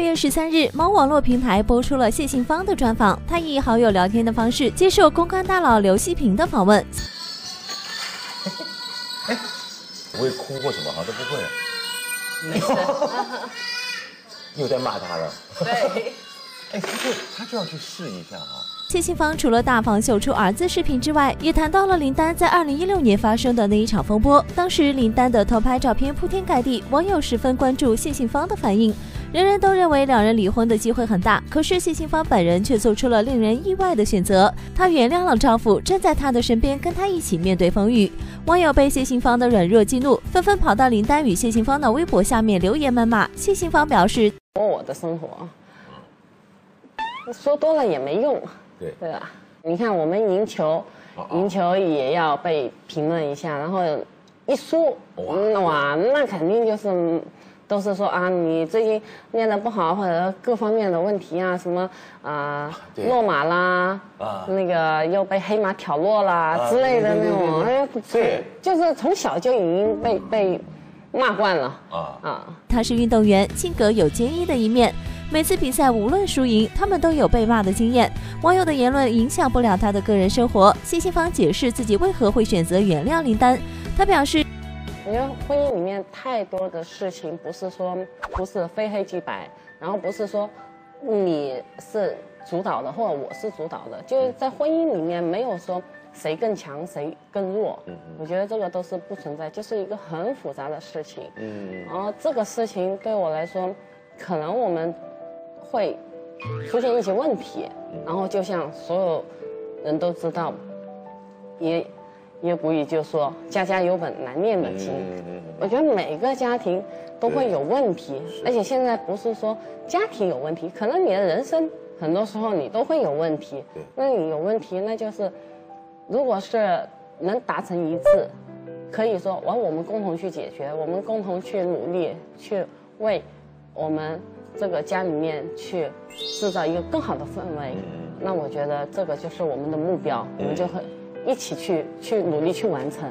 月十三日，某网络平台播出了谢杏芳的专访，她以好友聊天的方式接受公关大佬刘希平的访问。哎，不会哭或什么，好像都不会。没事。你有在骂他了？对。哎，他就他就要去试一下哈。谢杏芳除了大方秀出儿子视频之外，也谈到了林丹在二零一六年发生的那一场风波。当时林丹的偷拍照片铺天盖地，网友十分关注谢杏芳的反应，人人都认为两人离婚的机会很大。可是谢杏芳本人却做出了令人意外的选择，她原谅了丈夫，站在他的身边，跟他一起面对风雨。网友被谢杏芳的软弱激怒，纷纷跑到林丹与谢杏芳的微博下面留言谩骂。谢杏芳表示：“过我的生活，说多了也没用。”对。对吧？你看我们赢球，赢球也要被评论一下，然后一输，哇，那肯定就是都是说啊，你最近练的不好，或者各方面的问题啊，什么啊落马啦，啊。那个又被黑马挑落啦之类的那种，哎，对，就是从小就已经被被骂惯了。啊。啊。他是运动员，性格有坚毅的一面。每次比赛无论输赢，他们都有被骂的经验。网友的言论影响不了他的个人生活。谢杏芳解释自己为何会选择原谅林丹。他表示：“我觉得婚姻里面太多的事情不是说不是非黑即白，然后不是说你是主导的或者我是主导的，就是在婚姻里面没有说谁更强谁更弱。我觉得这个都是不存在，就是一个很复杂的事情。嗯，然后这个事情对我来说，可能我们。”会出现一些问题，然后就像所有人都知道，也也古语就说“家家有本难念的经”。我觉得每个家庭都会有问题，而且现在不是说家庭有问题，可能你的人生很多时候你都会有问题。那你有问题，那就是如果是能达成一致，可以说往我们共同去解决，我们共同去努力，去为我们。这个家里面去制造一个更好的氛围，那我觉得这个就是我们的目标，我们就会一起去去努力去完成。